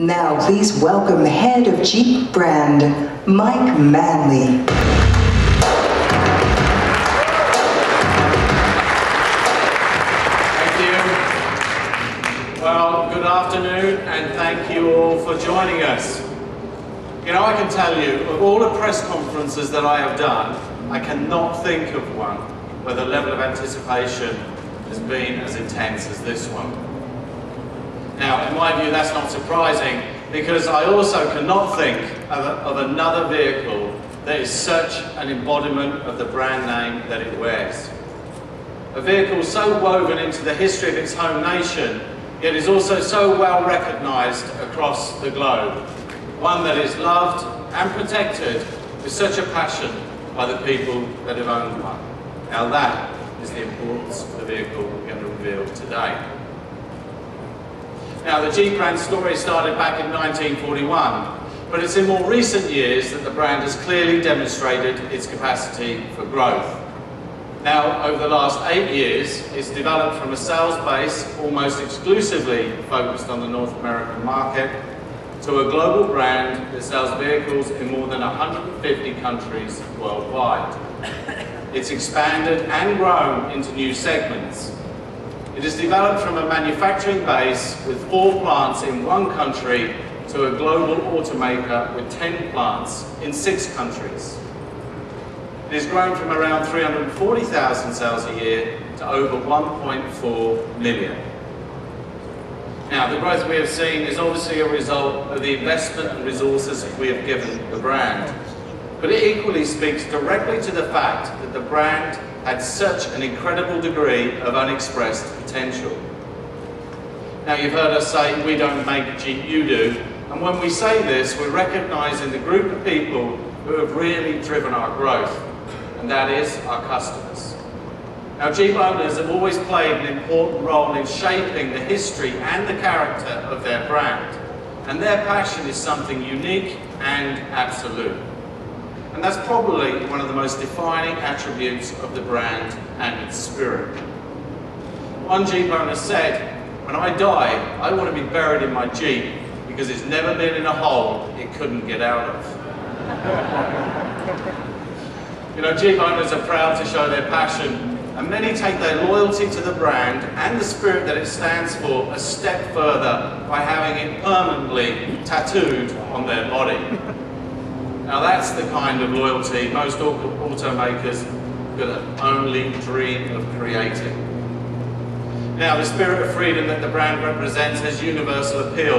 Now please welcome the head of Jeep brand, Mike Manley. Thank you. Well, good afternoon and thank you all for joining us. You know, I can tell you, of all the press conferences that I have done, I cannot think of one where the level of anticipation has been as intense as this one. Now, in my view, that's not surprising because I also cannot think of, of another vehicle that is such an embodiment of the brand name that it wears. A vehicle so woven into the history of its home nation, yet is also so well recognised across the globe. One that is loved and protected with such a passion by the people that have owned one. Now that is the importance of the vehicle we're going to reveal today. Now, the Jeep brand story started back in 1941, but it's in more recent years that the brand has clearly demonstrated its capacity for growth. Now, over the last eight years, it's developed from a sales base almost exclusively focused on the North American market to a global brand that sells vehicles in more than 150 countries worldwide. It's expanded and grown into new segments, it has developed from a manufacturing base with four plants in one country to a global automaker with 10 plants in six countries. It has grown from around 340,000 sales a year to over 1.4 million. Now, the growth we have seen is obviously a result of the investment and resources we have given the brand. But it equally speaks directly to the fact that the brand had such an incredible degree of unexpressed potential. Now you've heard us say, we don't make Jeep, you do. And when we say this, we're recognising the group of people who have really driven our growth, and that is our customers. Now Jeep owners have always played an important role in shaping the history and the character of their brand, and their passion is something unique and absolute. And that's probably one of the most defining attributes of the brand and its spirit. One Jeep owner said, when I die, I want to be buried in my Jeep because it's never been in a hole it couldn't get out of. you know, Jeep owners are proud to show their passion and many take their loyalty to the brand and the spirit that it stands for a step further by having it permanently tattooed on their body. Now that's the kind of loyalty most automakers could only dream of creating. Now the spirit of freedom that the brand represents has universal appeal.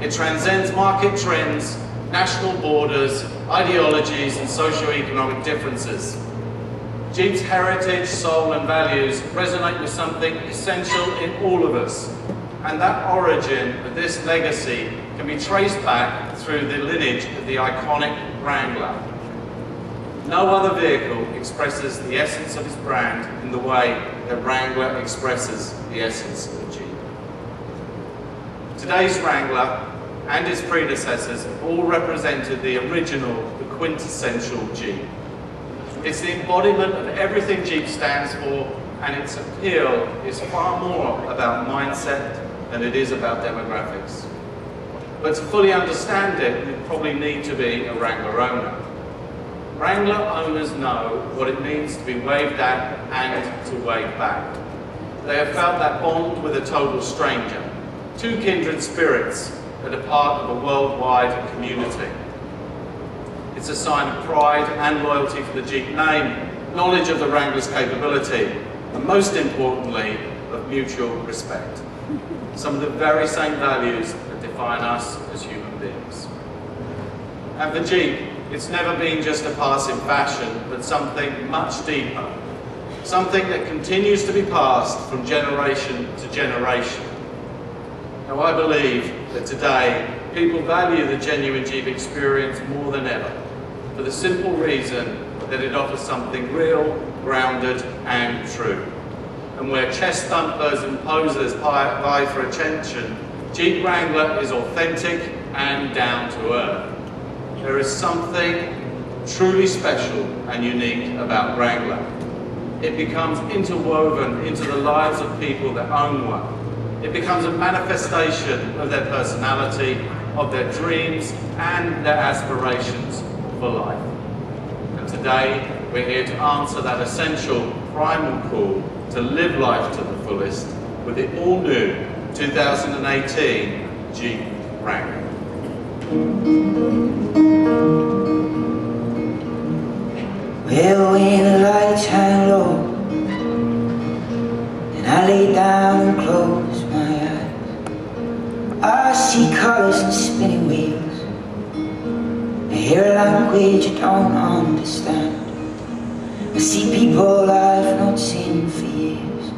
It transcends market trends, national borders, ideologies and socio-economic differences. Jeep's heritage, soul and values resonate with something essential in all of us. And that origin of this legacy can be traced back through the lineage of the iconic Wrangler. No other vehicle expresses the essence of its brand in the way that Wrangler expresses the essence of Jeep. Today's Wrangler and its predecessors all represented the original, the quintessential Jeep. It's the embodiment of everything Jeep stands for and its appeal is far more about mindset than it is about demographics. But to fully understand it, you probably need to be a Wrangler owner. Wrangler owners know what it means to be waved at and to wave back. They have felt that bond with a total stranger, two kindred spirits that are part of a worldwide community. It's a sign of pride and loyalty for the Jeep name, knowledge of the Wrangler's capability, and most importantly, of mutual respect. Some of the very same values define us as human beings. And for Jeep, it's never been just a passing fashion, but something much deeper. Something that continues to be passed from generation to generation. Now I believe that today, people value the genuine Jeep experience more than ever, for the simple reason that it offers something real, grounded, and true. And where chest thumpers and posers vie for attention, Jeep Wrangler is authentic and down to earth. There is something truly special and unique about Wrangler. It becomes interwoven into the lives of people that own one. it becomes a manifestation of their personality, of their dreams, and their aspirations for life. And today, we're here to answer that essential primal call to live life to the fullest with the all-new 2018 Jeep Wrangler. Well, when the lights hang low And I lay down and close my eyes I see colors and spinning wheels. I hear a language I don't understand. I see people I've not seen for years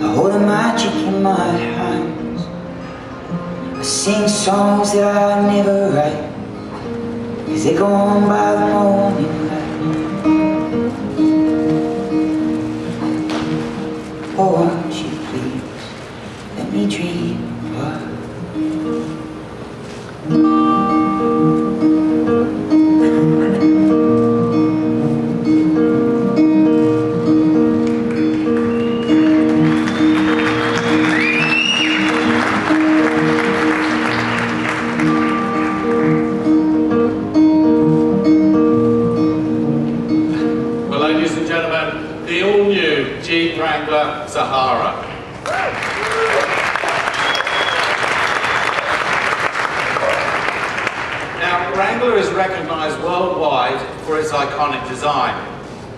I hold a magic in my hands I sing songs that I never write. Cause they go on by the morning light. Oh, Is recognized worldwide for its iconic design.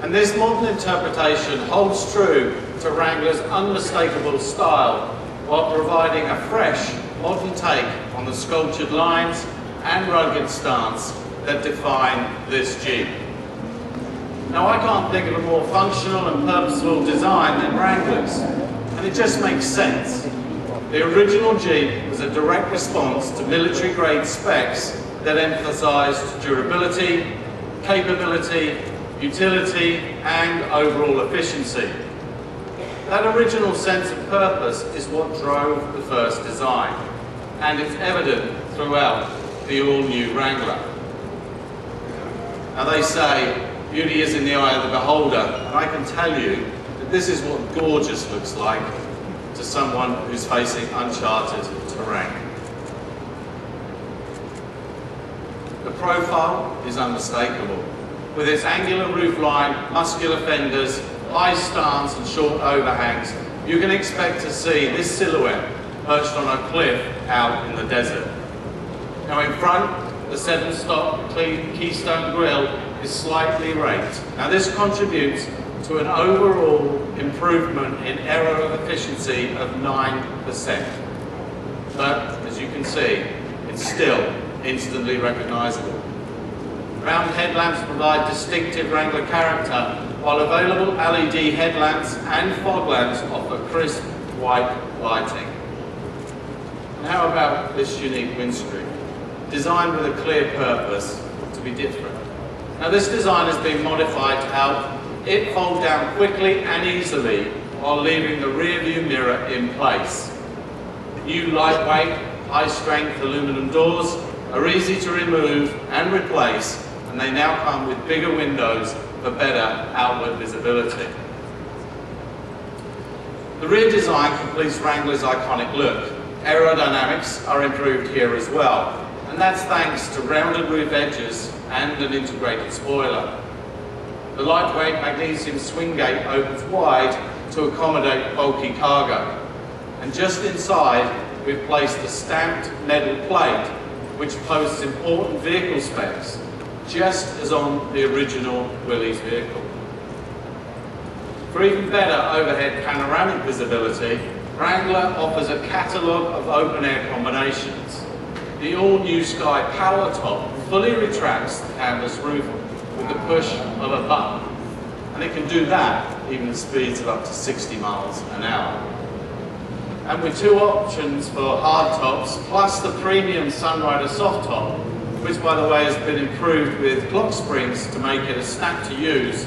And this modern interpretation holds true to Wrangler's unmistakable style while providing a fresh, modern take on the sculptured lines and rugged stance that define this Jeep. Now I can't think of a more functional and purposeful design than Wranglers, and it just makes sense. The original Jeep was a direct response to military grade specs that emphasized durability, capability, utility, and overall efficiency. That original sense of purpose is what drove the first design, and it's evident throughout the all-new Wrangler. Now they say beauty is in the eye of the beholder, and I can tell you that this is what gorgeous looks like to someone who's facing uncharted terrain. Profile is unmistakable. With its angular roofline, muscular fenders, high stance and short overhangs, you can expect to see this silhouette perched on a cliff out in the desert. Now in front, the seven-slot Keystone grille is slightly raked. Now this contributes to an overall improvement in aero efficiency of 9%. But as you can see, it's still instantly recognizable. Round headlamps provide distinctive Wrangler character, while available LED headlamps and fog lamps offer crisp white lighting. And how about this unique windscreen? Designed with a clear purpose to be different. Now this design has been modified to help it fold down quickly and easily while leaving the rear view mirror in place. New lightweight, high strength aluminum doors are easy to remove and replace and they now come with bigger windows for better outward visibility. The rear design completes Wrangler's iconic look. Aerodynamics are improved here as well, and that's thanks to rounded roof edges and an integrated spoiler. The lightweight magnesium swing gate opens wide to accommodate bulky cargo. And just inside, we've placed a stamped metal plate which posts important vehicle specs, just as on the original Willys vehicle. For even better overhead panoramic visibility, Wrangler offers a catalogue of open-air combinations. The all-new Sky Power Top fully retracts the canvas roof with the push of a button. And it can do that even at speeds of up to 60 miles an hour. And with two options for hard tops, plus the premium Sunrider soft top, which by the way has been improved with clock springs to make it a snap to use,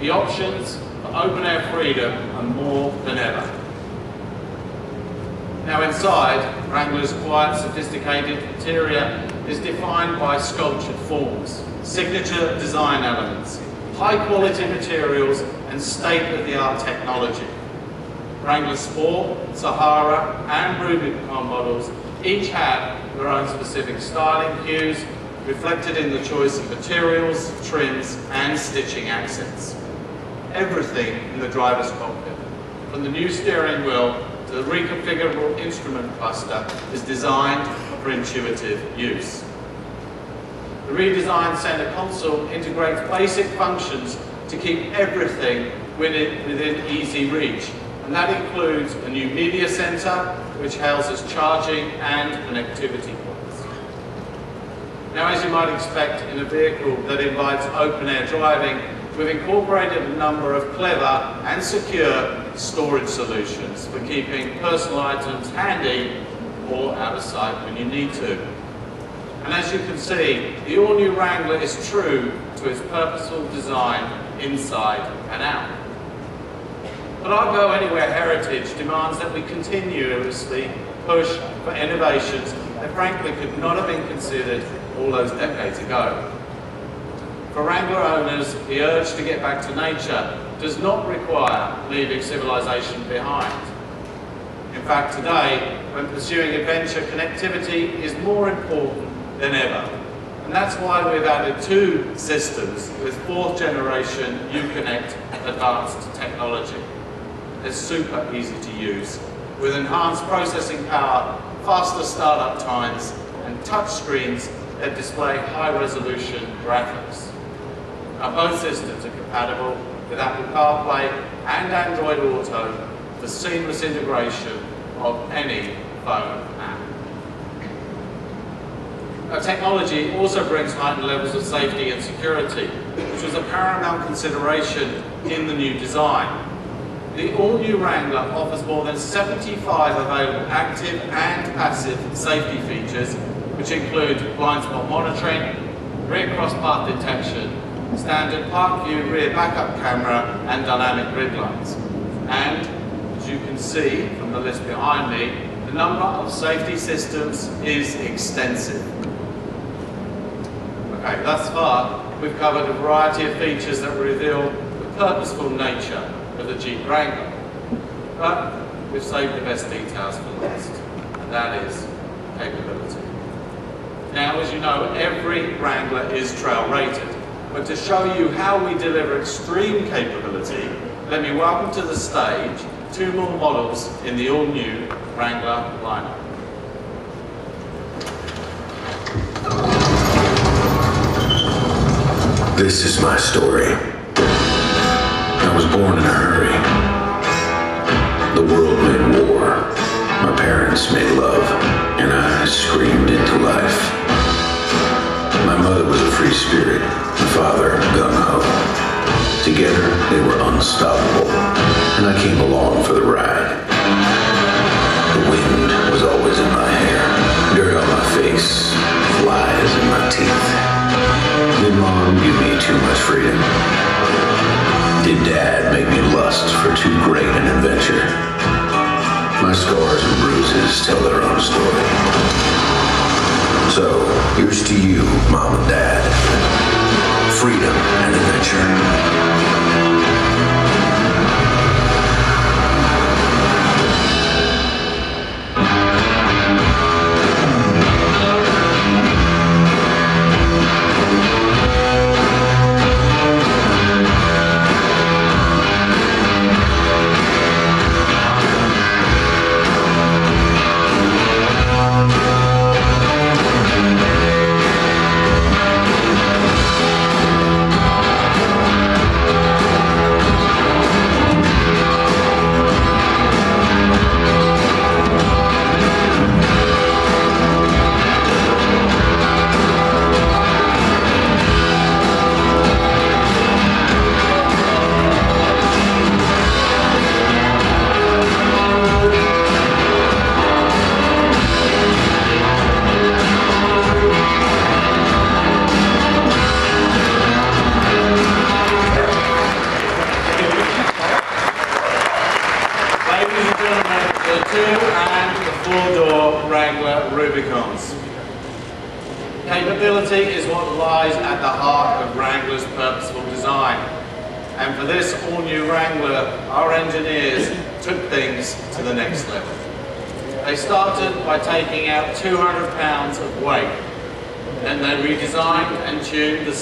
the options for open air freedom are more than ever. Now inside, Wrangler's quiet, sophisticated interior is defined by sculptured forms, signature design elements, high quality materials and state-of-the-art technology. Wrangler Sport, Sahara and Rubicon models each have their own specific styling cues reflected in the choice of materials, trims and stitching accents. Everything in the driver's cockpit, from the new steering wheel to the reconfigurable instrument cluster, is designed for intuitive use. The redesigned center console integrates basic functions to keep everything within, within easy reach. And that includes a new media center, which houses charging and connectivity points. Now, as you might expect in a vehicle that invites open-air driving, we've incorporated a number of clever and secure storage solutions for keeping personal items handy or out of sight when you need to. And as you can see, the all-new Wrangler is true to its purposeful design inside and out. But our Go Anywhere heritage demands that we continuously push for innovations that frankly could not have been considered all those decades ago. For Wrangler owners, the urge to get back to nature does not require leaving civilization behind. In fact, today, when pursuing adventure, connectivity is more important than ever. And that's why we've added two systems with fourth generation Uconnect advanced technology. They're super easy to use, with enhanced processing power, faster startup times, and touch screens that display high resolution graphics. Now both systems are compatible with Apple CarPlay and Android Auto for seamless integration of any phone app. Now, technology also brings heightened levels of safety and security, which was a paramount consideration in the new design. The all-new Wrangler offers more than 75 available active and passive safety features, which include blind spot monitoring, rear cross path detection, standard park view rear backup camera, and dynamic grid lights. And, as you can see from the list behind me, the number of safety systems is extensive. Okay, thus far, we've covered a variety of features that reveal the purposeful nature the Jeep Wrangler. But we've saved the best details for last, and that is capability. Now, as you know, every Wrangler is trail rated, but to show you how we deliver extreme capability, let me welcome to the stage two more models in the all-new Wrangler lineup. This is my story. Born in a hurry. The world made war. My parents made love, and I screamed into life. My mother was a free spirit, my father gung ho. Together, they were unstoppable, and I came along for the ride. The wind was always in my hair, dirt on my face, flies in my teeth. Did mom give me too much freedom? Did dad make me lust for too great an adventure? My scars and bruises tell their own story. So, here's to you, mom and dad. Freedom and adventure.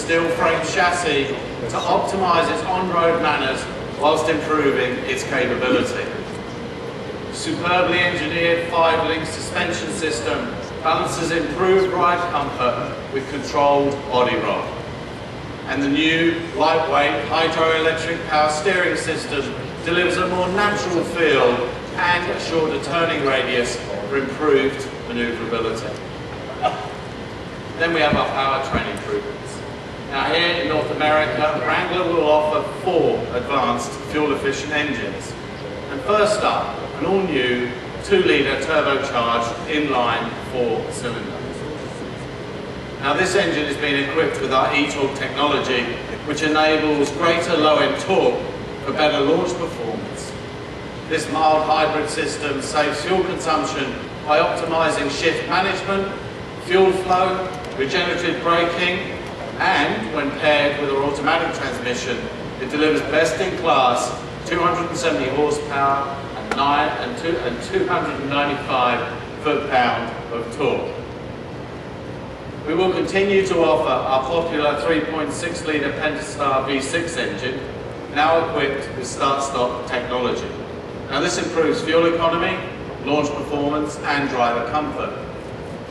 Steel frame chassis to optimize its on-road manners whilst improving its capability. Superbly engineered five-link suspension system balances improved ride comfort with controlled body roll. And the new lightweight hydroelectric power steering system delivers a more natural feel and a shorter turning radius for improved manoeuvrability. Then we have our powertrain improvements. Now here in North America, Wrangler will offer four advanced fuel-efficient engines. And first up, an all-new 2-litre turbocharged inline four cylinder. Now this engine has been equipped with our eTorque technology, which enables greater low-end torque for better launch performance. This mild hybrid system saves fuel consumption by optimizing shift management, fuel flow, regenerative braking, and when paired with our automatic transmission, it delivers best-in-class 270 horsepower and, nine, and, two, and 295 foot-pound of torque. We will continue to offer our popular 3.6 litre Pentastar V6 engine now equipped with start-stop technology. Now this improves fuel economy, launch performance and driver comfort.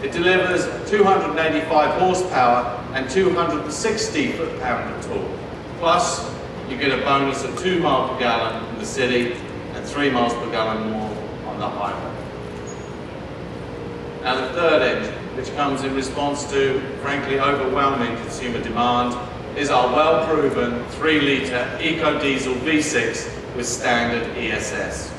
It delivers 285 horsepower and 260 foot-pound of torque. Plus, you get a bonus of 2 miles per gallon in the city and 3 miles per gallon more on the highway. Now the third engine, which comes in response to, frankly, overwhelming consumer demand, is our well-proven 3-litre EcoDiesel V6 with standard ESS.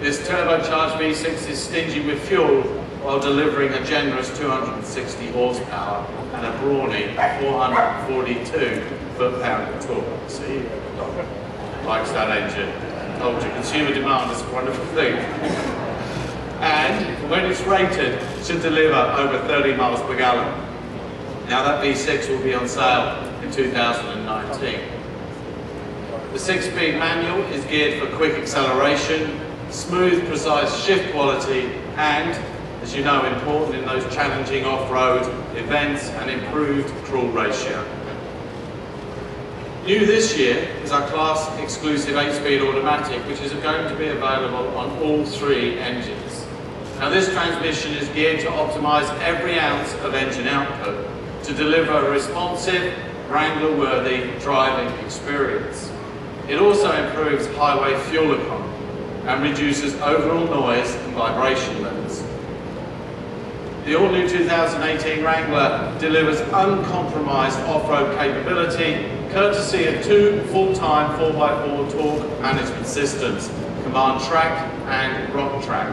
This turbocharged V6 is stingy with fuel while delivering a generous 260 horsepower and a brawny 442 foot-pound of torque. See, likes that engine. Told you, consumer demand is a wonderful thing. And when it's rated, should deliver over 30 miles per gallon. Now that V6 will be on sale in 2019. The six-speed manual is geared for quick acceleration, smooth, precise shift quality, and, as you know, important in those challenging off-road events, and improved crawl ratio. New this year is our class exclusive 8-speed automatic, which is going to be available on all three engines. Now this transmission is geared to optimize every ounce of engine output to deliver a responsive, Wrangler-worthy driving experience. It also improves highway fuel economy and reduces overall noise and vibration. The all-new 2018 Wrangler delivers uncompromised off-road capability courtesy of two full-time 4x4 torque management systems, Command-Trac and Rock-Trac.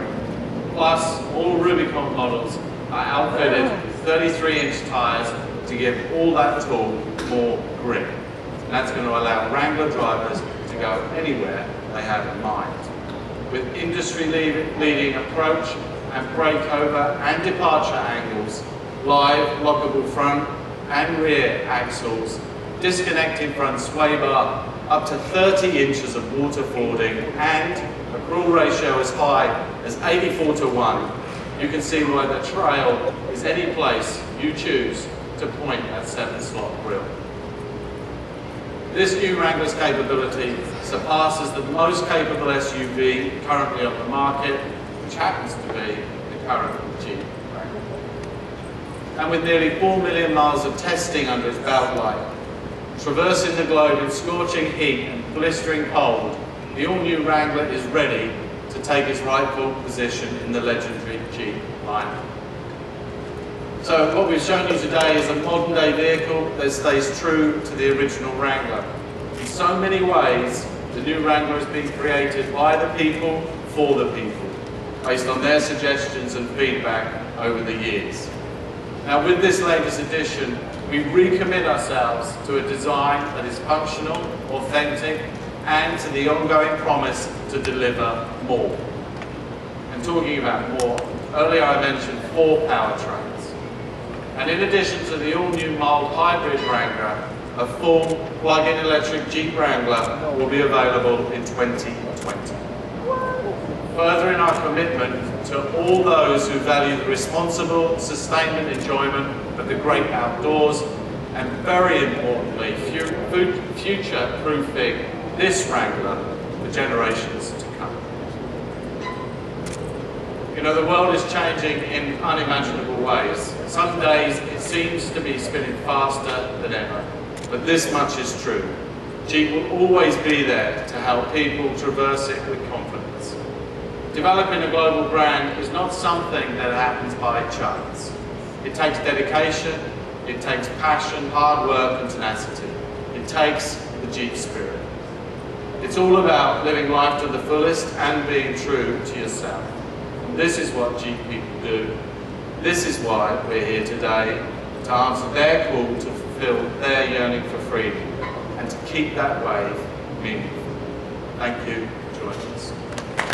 Plus, all Rubicon models are outfitted with 33-inch tyres to give all that torque more grip. And that's going to allow Wrangler drivers to go anywhere they have in mind. With industry-leading approach and breakover and departure angles, live lockable front and rear axles, disconnected front sway bar, up to 30 inches of water fording, and a crawl ratio as high as 84 to 1, you can see why the trail is any place you choose to point that seven slot grill. This new Wrangler's capability surpasses the most capable SUV currently on the market, which happens to be the current Jeep Wrangler. And with nearly 4 million miles of testing under its belt light, traversing the globe in scorching heat and blistering cold, the all-new Wrangler is ready to take its rightful position in the legendary Jeep lineup. So what we've shown you today is a modern day vehicle that stays true to the original Wrangler. In so many ways, the new Wrangler has been created by the people, for the people, based on their suggestions and feedback over the years. Now with this latest edition, we recommit ourselves to a design that is functional, authentic, and to the ongoing promise to deliver more. And talking about more, earlier I mentioned four powertrains. And in addition to the all-new mild hybrid Wrangler, a full plug-in electric Jeep Wrangler will be available in 2020. Furthering our commitment to all those who value the responsible, sustainable enjoyment of the great outdoors, and very importantly, future-proofing this Wrangler for generations to come. You know, the world is changing in unimaginable ways. Some days it seems to be spinning faster than ever, but this much is true. Jeep will always be there to help people traverse it with confidence. Developing a global brand is not something that happens by chance. It takes dedication, it takes passion, hard work and tenacity. It takes the Jeep spirit. It's all about living life to the fullest and being true to yourself. And this is what Jeep people do. This is why we're here today, to answer their call to fulfill their yearning for freedom and to keep that wave meaningful. Thank you.